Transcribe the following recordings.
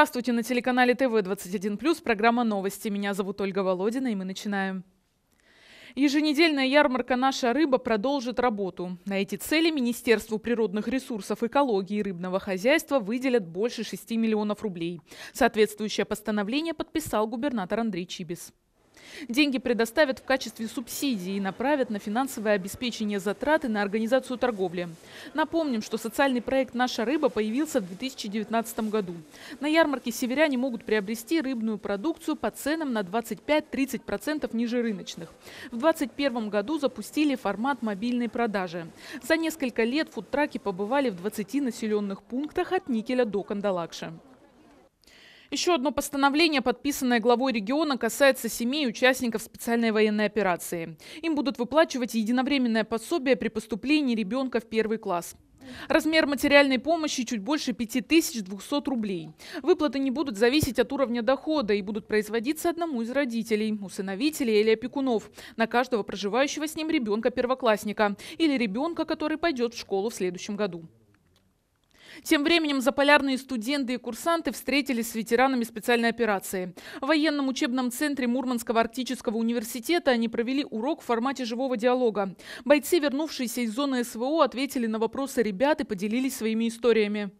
Здравствуйте, на телеканале ТВ-21+, программа «Новости». Меня зовут Ольга Володина, и мы начинаем. Еженедельная ярмарка «Наша рыба» продолжит работу. На эти цели Министерству природных ресурсов, экологии и рыбного хозяйства выделят больше 6 миллионов рублей. Соответствующее постановление подписал губернатор Андрей Чибис. Деньги предоставят в качестве субсидии и направят на финансовое обеспечение затрат и на организацию торговли. Напомним, что социальный проект «Наша рыба» появился в 2019 году. На ярмарке северяне могут приобрести рыбную продукцию по ценам на 25-30% ниже рыночных. В 2021 году запустили формат мобильной продажи. За несколько лет фудтраки побывали в 20 населенных пунктах от Никеля до Кандалакши. Еще одно постановление, подписанное главой региона, касается семей участников специальной военной операции. Им будут выплачивать единовременное пособие при поступлении ребенка в первый класс. Размер материальной помощи чуть больше 5200 рублей. Выплаты не будут зависеть от уровня дохода и будут производиться одному из родителей, усыновителей или опекунов, на каждого проживающего с ним ребенка-первоклассника или ребенка, который пойдет в школу в следующем году. Тем временем заполярные студенты и курсанты встретились с ветеранами специальной операции. В военном учебном центре Мурманского арктического университета они провели урок в формате живого диалога. Бойцы, вернувшиеся из зоны СВО, ответили на вопросы ребят и поделились своими историями.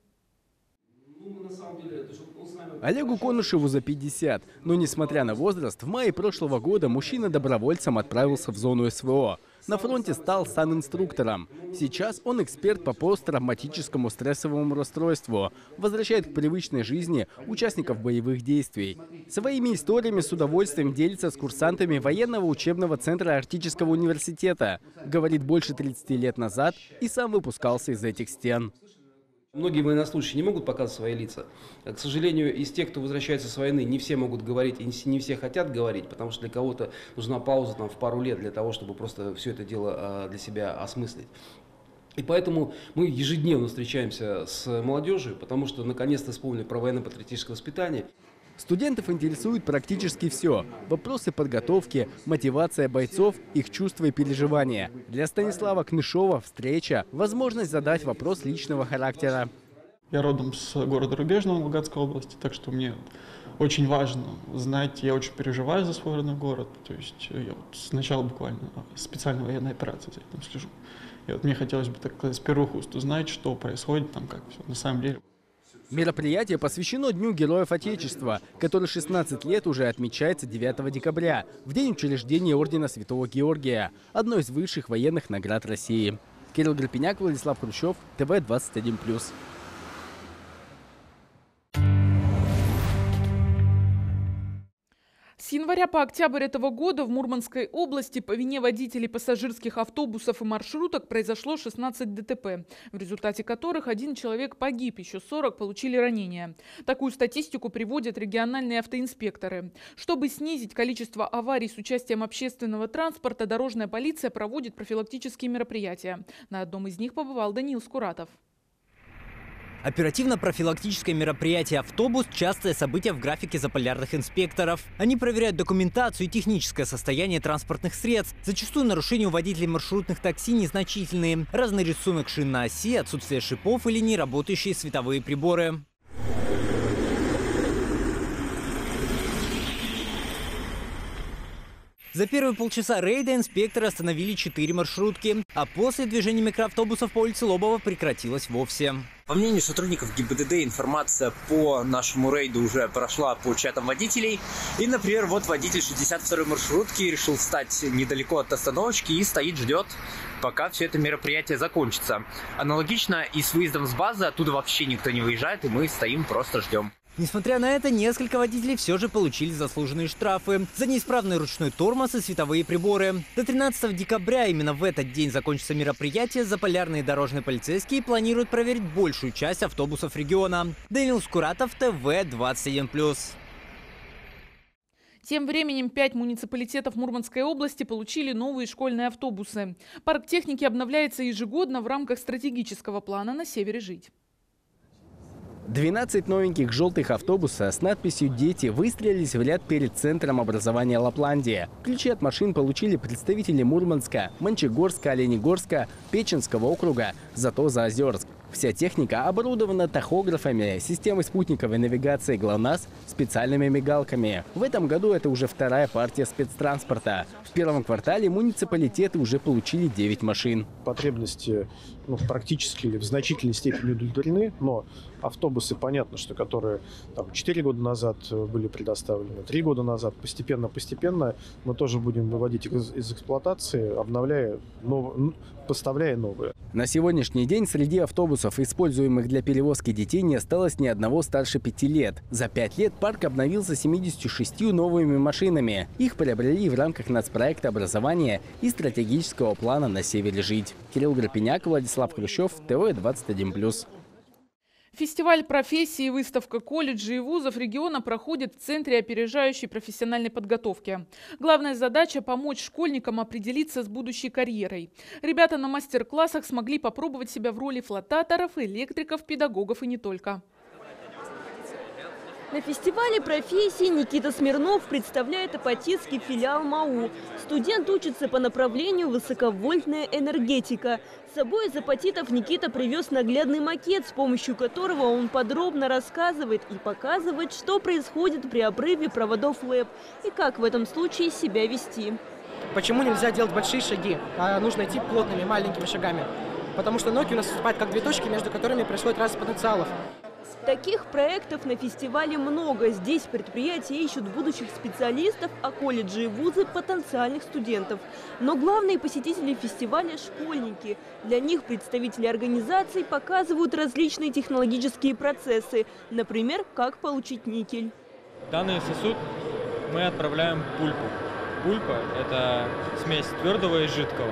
Олегу Конышеву за 50, но несмотря на возраст, в мае прошлого года мужчина добровольцем отправился в зону СВО. На фронте стал санинструктором. Сейчас он эксперт по посттравматическому стрессовому расстройству. Возвращает к привычной жизни участников боевых действий. Своими историями с удовольствием делится с курсантами военного учебного центра Арктического университета. Говорит, больше 30 лет назад и сам выпускался из этих стен. Многие военнослужащие не могут показывать свои лица. К сожалению, из тех, кто возвращается с войны, не все могут говорить и не все хотят говорить, потому что для кого-то нужна пауза там, в пару лет для того, чтобы просто все это дело а, для себя осмыслить. И поэтому мы ежедневно встречаемся с молодежью, потому что наконец-то вспомнили про военно-патриотическое воспитание. Студентов интересует практически все. Вопросы подготовки, мотивация бойцов, их чувства и переживания. Для Станислава Кнышова встреча – возможность задать вопрос личного характера. Я родом с города Рубежного Луганской области, так что мне очень важно знать, я очень переживаю за свой родной город. То есть я вот сначала буквально специальной военной операции за этим слежу. И вот мне хотелось бы, так сказать, с первых уст узнать, что происходит там, как все на самом деле. Мероприятие посвящено Дню Героев Отечества, который 16 лет уже отмечается 9 декабря, в день учреждения Ордена Святого Георгия, одной из высших военных наград России. Кирилл Грапеняк, Владислав Хрущев, ТВ-21+. С января по октябрь этого года в Мурманской области по вине водителей пассажирских автобусов и маршруток произошло 16 ДТП, в результате которых один человек погиб, еще 40 получили ранения. Такую статистику приводят региональные автоинспекторы. Чтобы снизить количество аварий с участием общественного транспорта, дорожная полиция проводит профилактические мероприятия. На одном из них побывал Даниил Скуратов. Оперативно-профилактическое мероприятие «Автобус» – частое событие в графике заполярных инспекторов. Они проверяют документацию и техническое состояние транспортных средств. Зачастую нарушения у водителей маршрутных такси незначительные. Разный рисунок шин на оси, отсутствие шипов или неработающие световые приборы. За первые полчаса рейда инспекторы остановили четыре маршрутки, а после движения микроавтобусов по улице Лобова прекратилось вовсе. По мнению сотрудников ГИБДД, информация по нашему рейду уже прошла по чатам водителей. И, например, вот водитель 62-й маршрутки решил встать недалеко от остановочки и стоит, ждет, пока все это мероприятие закончится. Аналогично и с выездом с базы, оттуда вообще никто не выезжает, и мы стоим, просто ждем. Несмотря на это, несколько водителей все же получили заслуженные штрафы за неисправный ручной тормоз и световые приборы. До 13 декабря, именно в этот день закончится мероприятие, заполярные дорожные полицейские планируют проверить большую часть автобусов региона. Данил Скуратов, ТВ-21+. Тем временем пять муниципалитетов Мурманской области получили новые школьные автобусы. Парк техники обновляется ежегодно в рамках стратегического плана «На севере жить». 12 новеньких желтых автобуса с надписью «Дети» выстрелились в ряд перед Центром образования Лапландия. Ключи от машин получили представители Мурманска, Мончегорска, Оленегорска, Печенского округа, зато Заозерск. Вся техника оборудована тахографами, системой спутниковой навигации ГЛОНАСС, специальными мигалками. В этом году это уже вторая партия спецтранспорта. В первом квартале муниципалитеты уже получили 9 машин. Потребности ну, практически или в значительной степени удовлетворены, но автобусы, понятно, что которые там, 4 года назад были предоставлены, 3 года назад, постепенно-постепенно мы тоже будем выводить их из, из эксплуатации, обновляя, нов... поставляя новые. На сегодняшний день среди автобусов, используемых для перевозки детей, не осталось ни одного старше 5 лет. За 5 лет парк обновился 76 новыми машинами. Их приобрели в рамках нацпроекта образования и стратегического плана «На севере жить». Кирилл Грапеняк, Владислав Хрущев, ТВ-21+. Фестиваль профессий и выставка колледжей и вузов региона проходит в Центре опережающей профессиональной подготовки. Главная задача – помочь школьникам определиться с будущей карьерой. Ребята на мастер-классах смогли попробовать себя в роли флотаторов, электриков, педагогов и не только. На фестивале профессий Никита Смирнов представляет апатитский филиал МАУ. Студент учится по направлению высоковольтная энергетика. С собой из апатитов Никита привез наглядный макет, с помощью которого он подробно рассказывает и показывает, что происходит при обрыве проводов ЛЭП и как в этом случае себя вести. Почему нельзя делать большие шаги, а нужно идти плотными маленькими шагами? Потому что ноги у нас выступают как две точки, между которыми происходит раз потенциалов. Таких проектов на фестивале много. Здесь предприятия ищут будущих специалистов, а колледжи и вузы – потенциальных студентов. Но главные посетители фестиваля – школьники. Для них представители организаций показывают различные технологические процессы. Например, как получить никель. Данный сосуд мы отправляем пульпу. Пульпа – это смесь твердого и жидкого.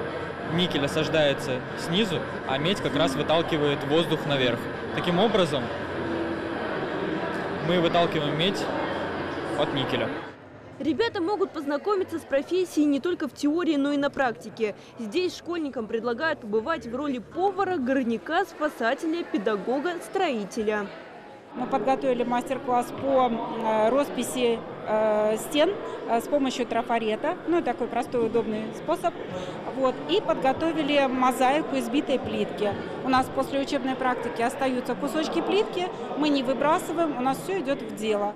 Никель осаждается снизу, а медь как раз выталкивает воздух наверх. Таким образом, мы выталкиваем медь от никеля. Ребята могут познакомиться с профессией не только в теории, но и на практике. Здесь школьникам предлагают побывать в роли повара, горняка, спасателя, педагога, строителя. Мы подготовили мастер-класс по э, росписи стен э, с помощью трафарета. Ну, такой простой, удобный способ. Вот. И подготовили мозаику из битой плитки. У нас после учебной практики остаются кусочки плитки. Мы не выбрасываем, у нас все идет в дело.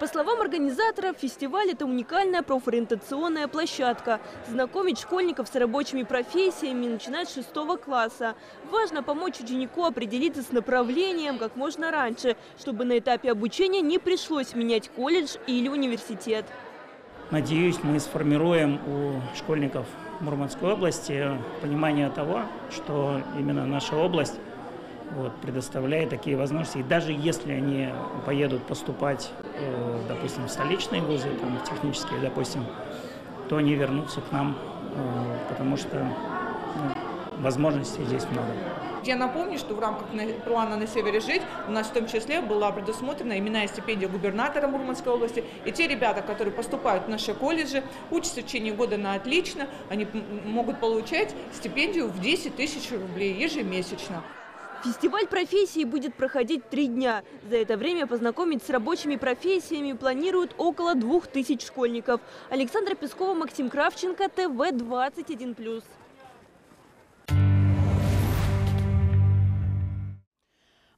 По словам организаторов, фестиваль – это уникальная профориентационная площадка. Знакомить школьников с рабочими профессиями начинать с шестого класса. Важно помочь ученику определиться с направлением как можно раньше, чтобы на этапе обучения не пришлось менять колледж или университет. Надеюсь, мы сформируем у школьников Мурманской области понимание того, что именно наша область вот, предоставляет такие возможности. И даже если они поедут поступать, допустим, в столичные вузы, там, технические, допустим, то они вернутся к нам, э, потому что ну, возможностей здесь много. Я напомню, что в рамках плана «На севере жить» у нас в том числе была предусмотрена именная стипендия губернатора Мурманской области. И те ребята, которые поступают в наши колледжи, учатся в течение года на отлично, они могут получать стипендию в 10 тысяч рублей ежемесячно. Фестиваль профессий будет проходить три дня. За это время познакомить с рабочими профессиями планируют около двух тысяч школьников. Александра Пескова, Максим Кравченко, ТВ-21+.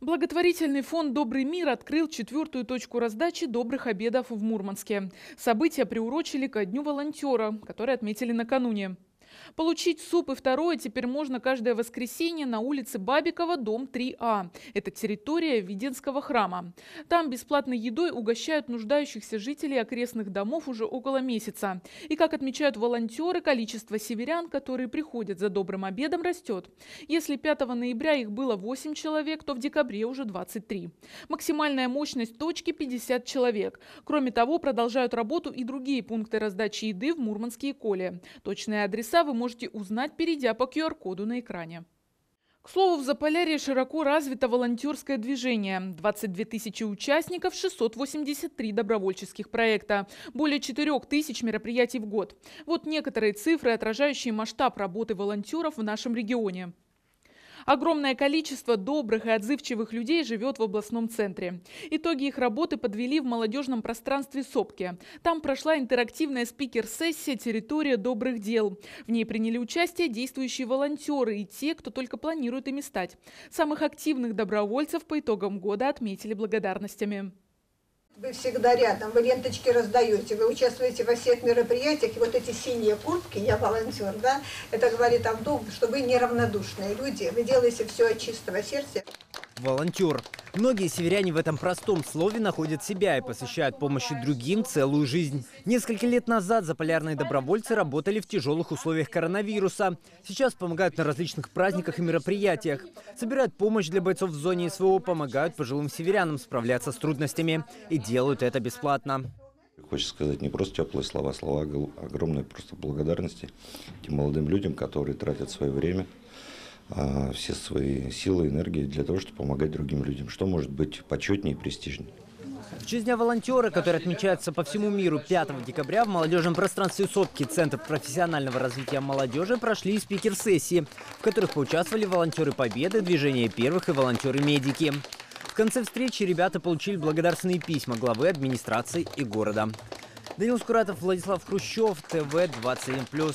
Благотворительный фонд «Добрый мир» открыл четвертую точку раздачи добрых обедов в Мурманске. События приурочили ко Дню волонтера, который отметили накануне. Получить суп и второе теперь можно каждое воскресенье на улице Бабикова, дом 3А. Это территория Веденского храма. Там бесплатной едой угощают нуждающихся жителей окрестных домов уже около месяца. И, как отмечают волонтеры, количество северян, которые приходят за добрым обедом, растет. Если 5 ноября их было 8 человек, то в декабре уже 23. Максимальная мощность точки 50 человек. Кроме того, продолжают работу и другие пункты раздачи еды в Мурманске и Коле. Точные адреса вы можете узнать, перейдя по QR-коду на экране. К слову, в Заполярье широко развито волонтерское движение. 22 тысячи участников, 683 добровольческих проекта. Более 4 тысяч мероприятий в год. Вот некоторые цифры, отражающие масштаб работы волонтеров в нашем регионе. Огромное количество добрых и отзывчивых людей живет в областном центре. Итоги их работы подвели в молодежном пространстве Сопки. Там прошла интерактивная спикер-сессия «Территория добрых дел». В ней приняли участие действующие волонтеры и те, кто только планирует ими стать. Самых активных добровольцев по итогам года отметили благодарностями. Вы всегда рядом, вы ленточки раздаете, вы участвуете во всех мероприятиях. И вот эти синие куртки, я волонтер, да, это говорит о том, что вы неравнодушные люди. Вы делаете все от чистого сердца. Волонтер. Многие северяне в этом простом слове находят себя и посвящают помощи другим целую жизнь. Несколько лет назад заполярные добровольцы работали в тяжелых условиях коронавируса. Сейчас помогают на различных праздниках и мероприятиях. Собирают помощь для бойцов в зоне СВО, помогают пожилым северянам справляться с трудностями. И делают это бесплатно. Хочется сказать не просто теплые слова, слова огромной просто благодарности тем молодым людям, которые тратят свое время, а, все свои силы, энергии для того, чтобы помогать другим людям. Что может быть почетнее и престижнее? В честь Дня волонтера, который отмечается по всему миру 5 декабря, в молодежном пространстве Сопки Центр профессионального развития молодежи прошли спикер-сессии, в которых поучаствовали волонтеры Победы, Движения первых и волонтеры-медики. В конце встречи ребята получили благодарственные письма главы администрации и города. Данил Скуратов, Владислав Хрущев, ТВ 21+.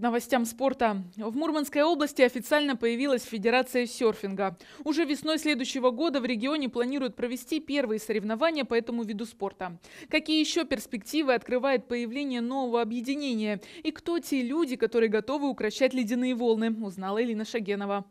Новостям спорта. В Мурманской области официально появилась Федерация серфинга. Уже весной следующего года в регионе планируют провести первые соревнования по этому виду спорта. Какие еще перспективы открывает появление нового объединения? И кто те люди, которые готовы укращать ледяные волны, узнала Элина Шагенова.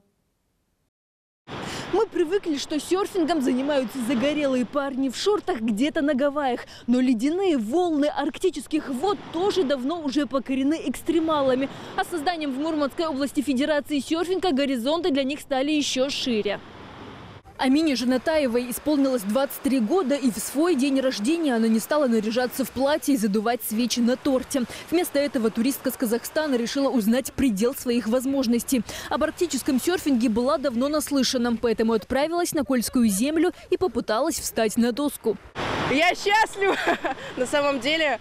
Мы привыкли, что серфингом занимаются загорелые парни в шортах где-то на Гавайях. Но ледяные волны арктических вод тоже давно уже покорены экстремалами. А созданием в Мурманской области Федерации серфинга горизонты для них стали еще шире. Амине Жанатаевой исполнилось 23 года, и в свой день рождения она не стала наряжаться в платье и задувать свечи на торте. Вместо этого туристка с Казахстана решила узнать предел своих возможностей. Об арктическом серфинге была давно наслышана, поэтому отправилась на Кольскую землю и попыталась встать на доску. Я счастлива! На самом деле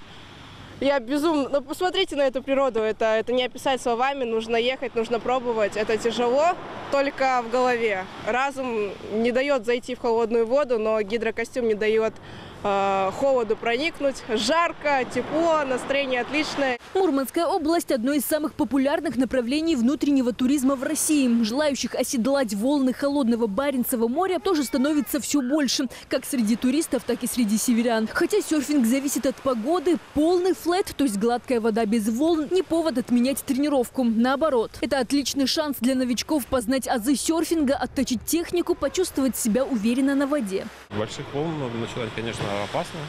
я безумно... Ну, посмотрите на эту природу. Это, это не описать словами. Нужно ехать, нужно пробовать. Это тяжело только в голове. Разум не дает зайти в холодную воду, но гидрокостюм не дает холоду проникнуть. Жарко, тепло, настроение отличное. Мурманская область – одно из самых популярных направлений внутреннего туризма в России. Желающих оседлать волны холодного Баренцева моря тоже становится все больше. Как среди туристов, так и среди северян. Хотя серфинг зависит от погоды, полный флет, то есть гладкая вода без волн, не повод отменять тренировку. Наоборот, это отличный шанс для новичков познать азы серфинга, отточить технику, почувствовать себя уверенно на воде. Больших волн начинать, конечно, опасно.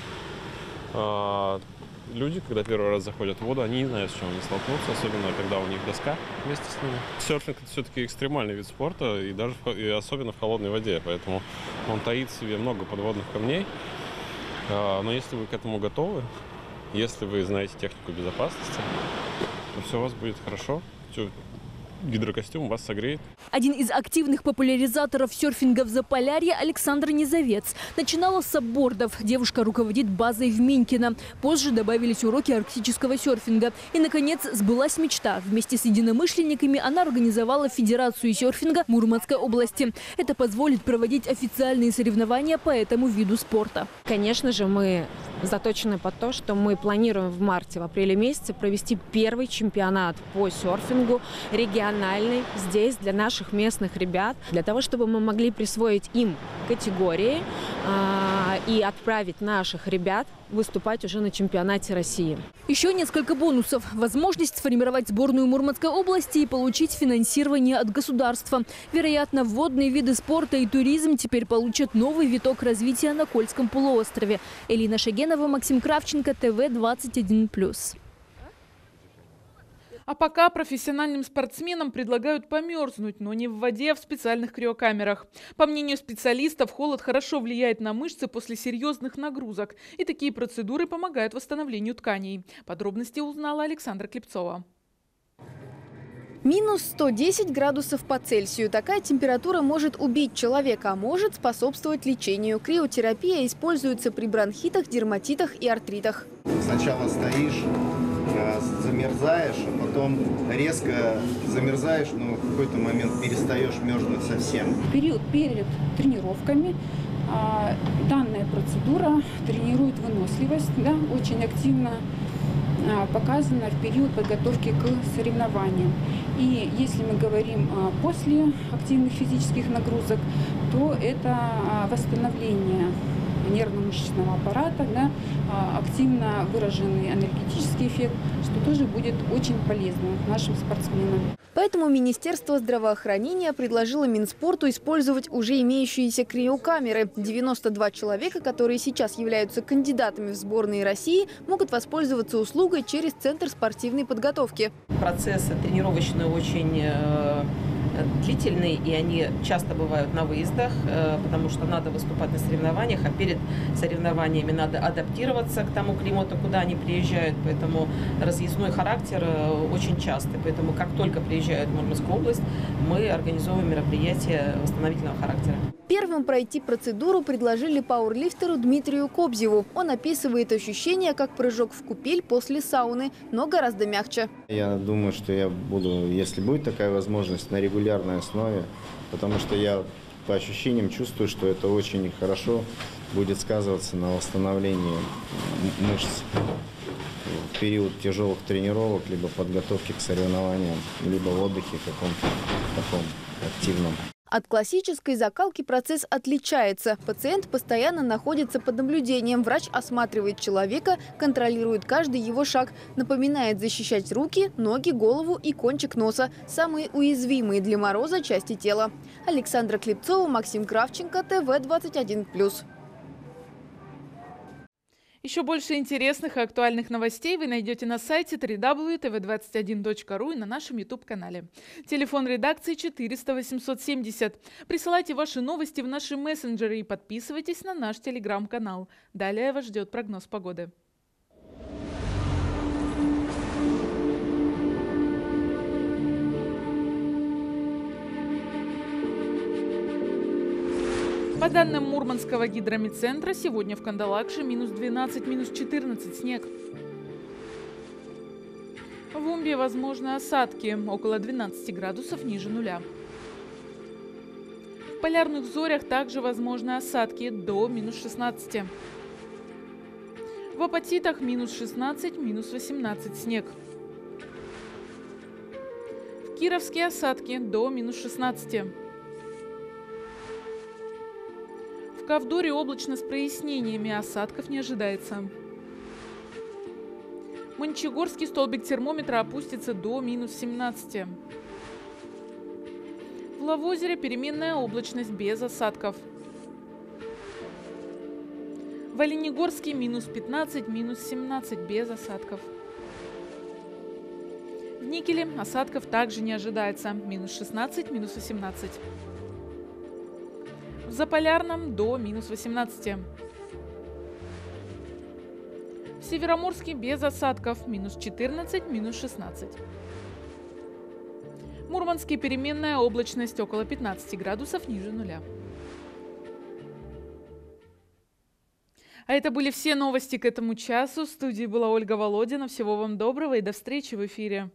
А, люди, когда первый раз заходят в воду, они не знают, с чем они столкнутся, особенно когда у них доска вместе с ними. Серфинг – это все-таки экстремальный вид спорта, и даже и особенно в холодной воде, поэтому он таит в себе много подводных камней. А, но если вы к этому готовы, если вы знаете технику безопасности, то все у вас будет хорошо. Гидрокостюм вас согреет. Один из активных популяризаторов серфинга в Заполярье Александр Незовец. Начинала с саббордов. Девушка руководит базой в Минкино. Позже добавились уроки арктического серфинга. И, наконец, сбылась мечта. Вместе с единомышленниками она организовала Федерацию серфинга Мурманской области. Это позволит проводить официальные соревнования по этому виду спорта. Конечно же, мы заточены под то, что мы планируем в марте, в апреле месяце провести первый чемпионат по серфингу региональный здесь для наших местных ребят, для того, чтобы мы могли присвоить им категории э, и отправить наших ребят выступать уже на чемпионате России. Еще несколько бонусов. Возможность сформировать сборную Мурманской области и получить финансирование от государства. Вероятно, водные виды спорта и туризм теперь получат новый виток развития на Кольском полуострове. Элина Шагенова, Максим Кравченко, ТВ 21+. А пока профессиональным спортсменам предлагают померзнуть, но не в воде, а в специальных криокамерах. По мнению специалистов, холод хорошо влияет на мышцы после серьезных нагрузок. И такие процедуры помогают восстановлению тканей. Подробности узнала Александра Клепцова. Минус 110 градусов по Цельсию. Такая температура может убить человека, а может способствовать лечению. Криотерапия используется при бронхитах, дерматитах и артритах. Сначала стоишь, замерзаешь мерзаешь, а потом резко замерзаешь, но в какой-то момент перестаешь мерзнуть совсем. Период перед тренировками а, данная процедура тренирует выносливость, да, очень активно а, показана в период подготовки к соревнованиям. И если мы говорим а, после активных физических нагрузок, то это восстановление нервно-мышечного аппарата, да, активно выраженный энергетический эффект, что тоже будет очень полезно нашим спортсменам. Поэтому Министерство здравоохранения предложило Минспорту использовать уже имеющиеся криокамеры. 92 человека, которые сейчас являются кандидатами в сборные России, могут воспользоваться услугой через Центр спортивной подготовки. Процессы тренировочные очень э, длительные, и они часто бывают на выездах, э, потому что надо выступать на соревнованиях, а перед соревнованиями надо адаптироваться к тому климату, куда они приезжают, поэтому разъездной характер э, очень частый, поэтому как только приезжают в Мурманскую область, мы организовываем мероприятия восстановительного характера. Первым пройти процедуру предложили пауэрлифтеру Дмитрию Кобзеву. Он описывает ощущения, как прыжок в купель после сауны, но гораздо мягче. Я думаю, что я буду, если будет такая возможность, на регулярной основе, потому что я по ощущениям чувствую, что это очень хорошо будет сказываться на восстановлении мышц в период тяжелых тренировок, либо подготовки к соревнованиям, либо в отдыхе каком-то таком активном. От классической закалки процесс отличается. Пациент постоянно находится под наблюдением. Врач осматривает человека, контролирует каждый его шаг, напоминает защищать руки, ноги, голову и кончик носа – самые уязвимые для мороза части тела. Александра Клепцова, Максим Кравченко, ТВ-21+. Еще больше интересных и актуальных новостей вы найдете на сайте www.tv21.ru и на нашем YouTube-канале. Телефон редакции 400 870. Присылайте ваши новости в наши мессенджеры и подписывайтесь на наш телеграм-канал. Далее вас ждет прогноз погоды. По данным Мурманского гидромедцентра, сегодня в Кандалакше минус 12, минус 14 снег. В Умбе возможны осадки, около 12 градусов ниже нуля. В полярных зорях также возможны осадки до минус 16. В апатитах минус 16, минус 18 снег. В Кировске осадки до минус 16. Ковдоре облачно с прояснениями, осадков не ожидается. Мончегорский столбик термометра опустится до минус 17. В Лавозере переменная облачность без осадков. В Оленегорске минус 15, минус 17 без осадков. В Никеле осадков также не ожидается. Минус 16, минус 18. В Заполярном до минус 18. В Североморске без осадков минус 14, минус 16. Мурманский переменная облачность около 15 градусов ниже нуля. А это были все новости к этому часу. В студии была Ольга Володина. Всего вам доброго и до встречи в эфире.